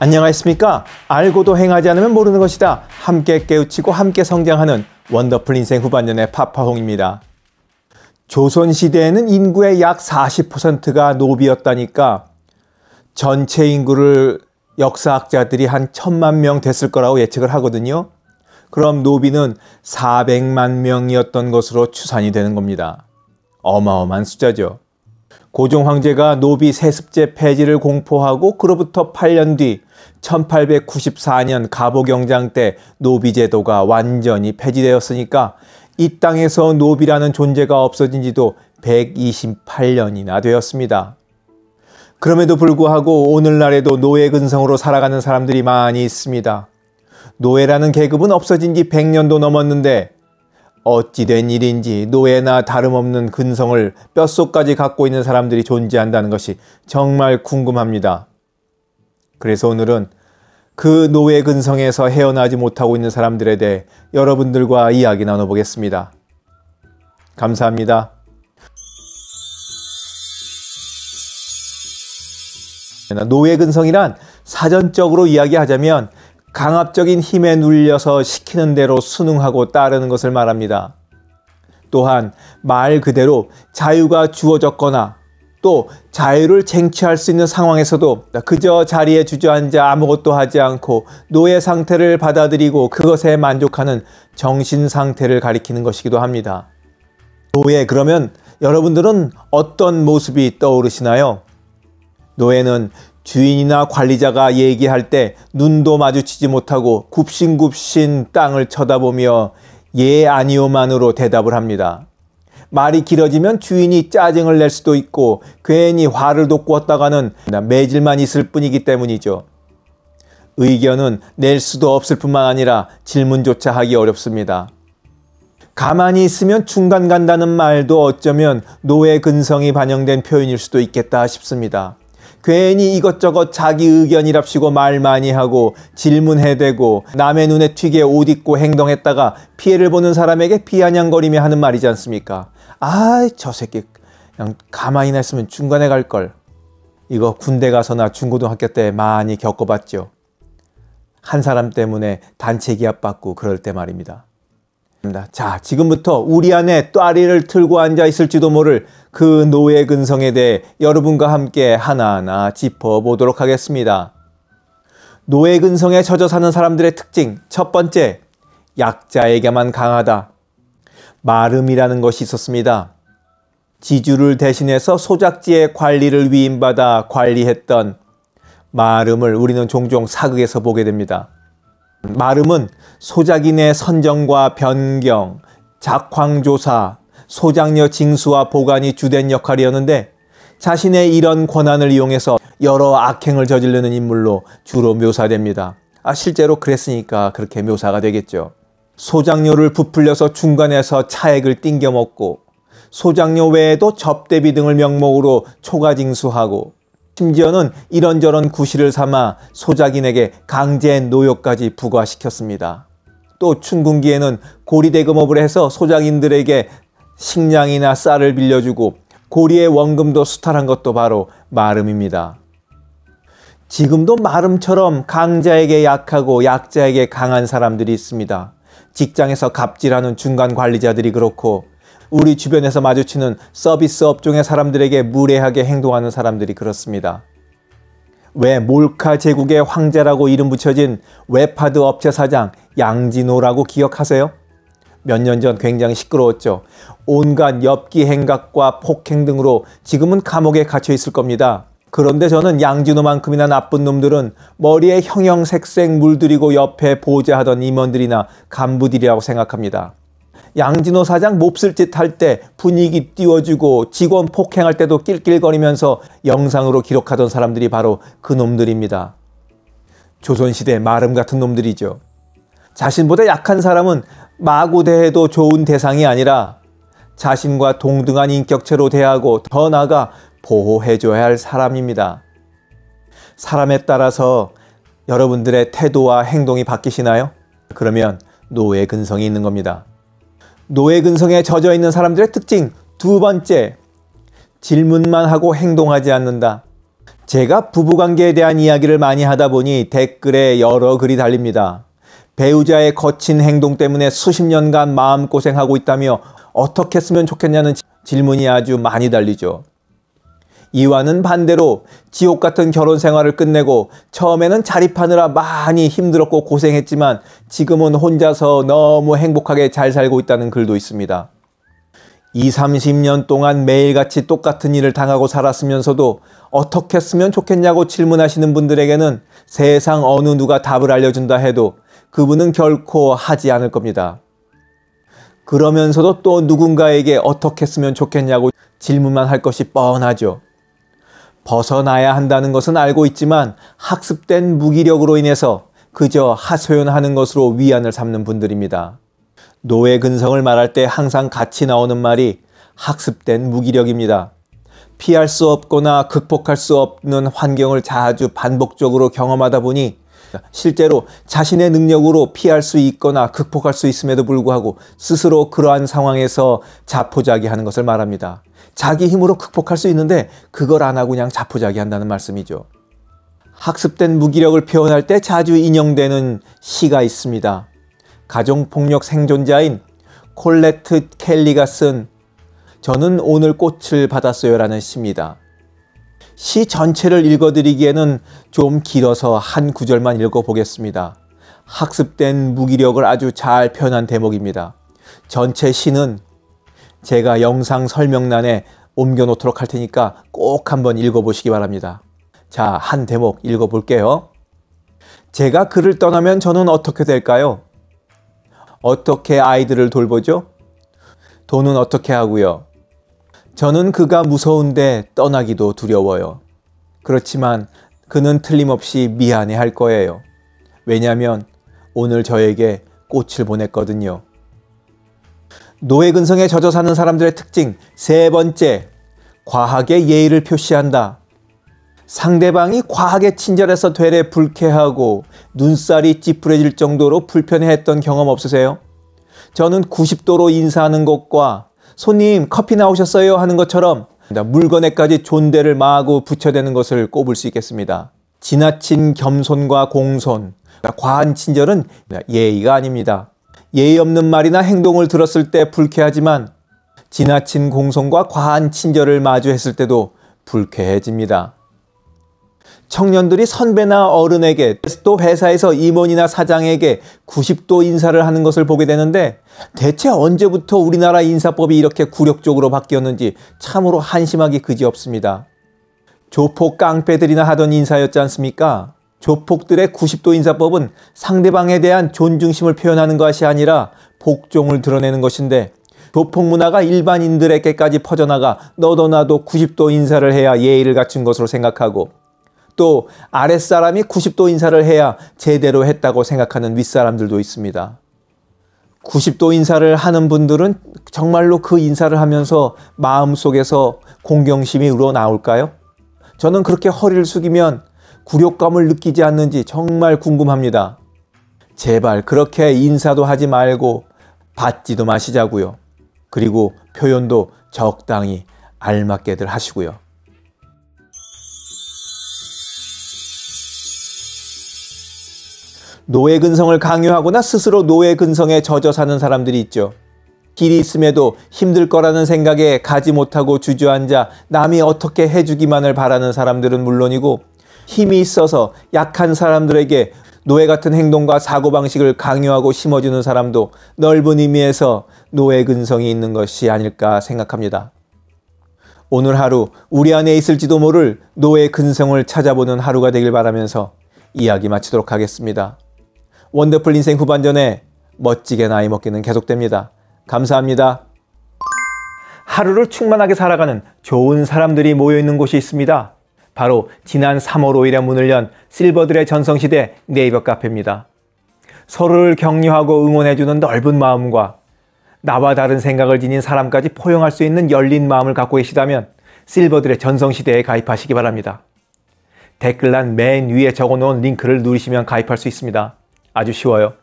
안녕하십니까? 알고도 행하지 않으면 모르는 것이다. 함께 깨우치고 함께 성장하는 원더풀 인생 후반년의 파파홍입니다. 조선시대에는 인구의 약 40%가 노비였다니까 전체 인구를 역사학자들이 한 천만 명 됐을 거라고 예측을 하거든요. 그럼 노비는 400만 명이었던 것으로 추산이 되는 겁니다. 어마어마한 숫자죠. 고종 황제가 노비 세습제 폐지를 공포하고 그로부터 8년 뒤 1894년 갑오경장 때 노비 제도가 완전히 폐지되었으니까 이 땅에서 노비라는 존재가 없어진 지도 128년이나 되었습니다. 그럼에도 불구하고 오늘날에도 노예 근성으로 살아가는 사람들이 많이 있습니다. 노예라는 계급은 없어진 지 100년도 넘었는데 어찌된 일인지 노예나 다름없는 근성을 뼛속까지 갖고 있는 사람들이 존재한다는 것이 정말 궁금합니다. 그래서 오늘은 그 노예 근성에서 헤어나지 못하고 있는 사람들에 대해 여러분들과 이야기 나눠보겠습니다. 감사합니다. 노예 근성이란 사전적으로 이야기하자면 강압적인 힘에 눌려서 시키는 대로 순응하고 따르는 것을 말합니다. 또한 말 그대로 자유가 주어졌거나 또 자유를 쟁취할 수 있는 상황에서도 그저 자리에 주저앉아 아무것도 하지 않고 노예 상태를 받아들이고 그것에 만족하는 정신 상태를 가리키는 것이기도 합니다. 노예 그러면 여러분들은 어떤 모습이 떠오르시나요? 노예는 주인이나 관리자가 얘기할 때 눈도 마주치지 못하고 굽신굽신 땅을 쳐다보며 예 아니오만으로 대답을 합니다. 말이 길어지면 주인이 짜증을 낼 수도 있고 괜히 화를 돋구었다가는 매질만 있을 뿐이기 때문이죠. 의견은 낼 수도 없을 뿐만 아니라 질문조차 하기 어렵습니다. 가만히 있으면 중간 간다는 말도 어쩌면 노예 근성이 반영된 표현일 수도 있겠다 싶습니다. 괜히 이것저것 자기 의견이랍시고 말 많이 하고 질문해대고 남의 눈에 튀게 옷 입고 행동했다가 피해를 보는 사람에게 비아냥거리며 하는 말이지 않습니까? 아, 저 새끼 그냥 가만히 있으면 중간에 갈 걸. 이거 군대 가서나 중고등학교 때 많이 겪어봤죠. 한 사람 때문에 단체 기합받고 그럴 때 말입니다. 자, 지금부터 우리 안에 또아리를 틀고 앉아 있을지도 모를 그 노예 근성에 대해 여러분과 함께 하나하나 짚어보도록 하겠습니다. 노예 근성에 젖어 사는 사람들의 특징. 첫 번째, 약자에게만 강하다. 마름이라는 것이 있었습니다. 지주를 대신해서 소작지의 관리를 위임받아 관리했던 마름을 우리는 종종 사극에서 보게 됩니다. 마름은 소작인의 선정과 변경, 작황조사, 소장녀 징수와 보관이 주된 역할이었는데 자신의 이런 권한을 이용해서 여러 악행을 저지르는 인물로 주로 묘사됩니다. 아, 실제로 그랬으니까 그렇게 묘사가 되겠죠. 소장료를 부풀려서 중간에서 차액을 띵겨 먹고 소장료 외에도 접대비 등을 명목으로 초과징수하고 심지어는 이런저런 구실을 삼아 소작인에게 강제 노역까지 부과시켰습니다. 또 춘궁기에는 고리대금업을 해서 소장인들에게 식량이나 쌀을 빌려주고 고리의 원금도 수탈한 것도 바로 마름입니다. 지금도 마름처럼 강자에게 약하고 약자에게 강한 사람들이 있습니다. 직장에서 갑질하는 중간 관리자들이 그렇고 우리 주변에서 마주치는 서비스 업종의 사람들에게 무례하게 행동하는 사람들이 그렇습니다. 왜 몰카 제국의 황제라고 이름 붙여진 웹하드 업체 사장 양진호라고 기억하세요? 몇 년 전 굉장히 시끄러웠죠. 온갖 엽기 행각과 폭행 등으로 지금은 감옥에 갇혀 있을 겁니다. 그런데 저는 양진호만큼이나 나쁜 놈들은 머리에 형형색색 물들이고 옆에 보좌하던 임원들이나 간부들이라고 생각합니다. 양진호 사장 몹쓸 짓 할 때 분위기 띄워주고 직원 폭행할 때도 낄낄거리면서 영상으로 기록하던 사람들이 바로 그 놈들입니다. 조선시대 마름 같은 놈들이죠. 자신보다 약한 사람은 마구 대해도 좋은 대상이 아니라 자신과 동등한 인격체로 대하고 더 나아가 보호해줘야 할 사람입니다. 사람에 따라서 여러분들의 태도와 행동이 바뀌시나요? 그러면 노예 근성이 있는 겁니다. 노예 근성에 젖어 있는 사람들의 특징 두 번째, 질문만 하고 행동하지 않는다. 제가 부부관계에 대한 이야기를 많이 하다 보니 댓글에 여러 글이 달립니다. 배우자의 거친 행동 때문에 수십 년간 마음고생하고 있다며 어떻게 했으면 좋겠냐는 질문이 아주 많이 달리죠. 이와는 반대로 지옥 같은 결혼 생활을 끝내고 처음에는 자립하느라 많이 힘들었고 고생했지만 지금은 혼자서 너무 행복하게 잘 살고 있다는 글도 있습니다. 2, 30년 동안 매일같이 똑같은 일을 당하고 살았으면서도 어떻게 했으면 좋겠냐고 질문하시는 분들에게는 세상 어느 누가 답을 알려준다 해도 그분은 결코 하지 않을 겁니다. 그러면서도 또 누군가에게 어떻게 했으면 좋겠냐고 질문만 할 것이 뻔하죠. 벗어나야 한다는 것은 알고 있지만 학습된 무기력으로 인해서 그저 하소연하는 것으로 위안을 삼는 분들입니다. 노예 근성을 말할 때 항상 같이 나오는 말이 학습된 무기력입니다. 피할 수 없거나 극복할 수 없는 환경을 자주 반복적으로 경험하다 보니 실제로 자신의 능력으로 피할 수 있거나 극복할 수 있음에도 불구하고 스스로 그러한 상황에서 자포자기하는 것을 말합니다. 자기 힘으로 극복할 수 있는데 그걸 안 하고 그냥 자포자기 한다는 말씀이죠. 학습된 무기력을 표현할 때 자주 인용되는 시가 있습니다. 가정폭력 생존자인 콜레트 켈리가 쓴 저는 오늘 꽃을 받았어요 라는 시입니다. 시 전체를 읽어드리기에는 좀 길어서 한 구절만 읽어보겠습니다. 학습된 무기력을 아주 잘 표현한 대목입니다. 전체 시는 제가 영상 설명란에 옮겨 놓도록 할 테니까 꼭 한번 읽어보시기 바랍니다. 자, 한 대목 읽어볼게요. 제가 그를 떠나면 저는 어떻게 될까요? 어떻게 아이들을 돌보죠? 돈은 어떻게 하고요? 저는 그가 무서운데 떠나기도 두려워요. 그렇지만 그는 틀림없이 미안해 할 거예요. 왜냐하면 오늘 저에게 꽃을 보냈거든요. 노예 근성에 젖어 사는 사람들의 특징 세 번째, 과하게 예의를 표시한다. 상대방이 과하게 친절해서 되레 불쾌하고 눈살이 찌푸려질 정도로 불편해했던 경험 없으세요? 저는 90도로 인사하는 것과 손님 커피 나오셨어요 하는 것처럼 물건에까지 존대를 마구 붙여대는 것을 꼽을 수 있겠습니다. 지나친 겸손과 공손, 과한 친절은 예의가 아닙니다. 예의 없는 말이나 행동을 들었을 때 불쾌하지만 지나친 공손과 과한 친절을 마주했을 때도 불쾌해집니다. 청년들이 선배나 어른에게 또 회사에서 임원이나 사장에게 90도 인사를 하는 것을 보게 되는데 대체 언제부터 우리나라 인사법이 이렇게 굴욕적으로 바뀌었는지 참으로 한심하기 그지없습니다. 조폭 깡패들이나 하던 인사였지 않습니까? 조폭들의 90도 인사법은 상대방에 대한 존중심을 표현하는 것이 아니라 복종을 드러내는 것인데 조폭 문화가 일반인들에게까지 퍼져나가 너도 나도 90도 인사를 해야 예의를 갖춘 것으로 생각하고 또 아랫사람이 90도 인사를 해야 제대로 했다고 생각하는 윗사람들도 있습니다. 90도 인사를 하는 분들은 정말로 그 인사를 하면서 마음속에서 공경심이 우러나올까요? 저는 그렇게 허리를 숙이면 굴욕감을 느끼지 않는지 정말 궁금합니다. 제발 그렇게 인사도 하지 말고 받지도 마시자고요. 그리고 표현도 적당히 알맞게들 하시고요. 노예 근성을 강요하거나 스스로 노예 근성에 젖어 사는 사람들이 있죠. 길이 있음에도 힘들 거라는 생각에 가지 못하고 주저앉아 남이 어떻게 해주기만을 바라는 사람들은 물론이고 힘이 있어서 약한 사람들에게 노예 같은 행동과 사고방식을 강요하고 심어주는 사람도 넓은 의미에서 노예 근성이 있는 것이 아닐까 생각합니다. 오늘 하루 우리 안에 있을지도 모를 노예 근성을 찾아보는 하루가 되길 바라면서 이야기 마치도록 하겠습니다. 원더풀 인생 후반전에 멋지게 나이 먹기는 계속됩니다. 감사합니다. 하루를 충만하게 살아가는 좋은 사람들이 모여있는 곳이 있습니다. 바로 지난 3월 5일에 문을 연 실버들의 전성시대 네이버 카페입니다. 서로를 격려하고 응원해주는 넓은 마음과 나와 다른 생각을 지닌 사람까지 포용할 수 있는 열린 마음을 갖고 계시다면 실버들의 전성시대에 가입하시기 바랍니다. 댓글란 맨 위에 적어놓은 링크를 누르시면 가입할 수 있습니다. 아주 쉬워요.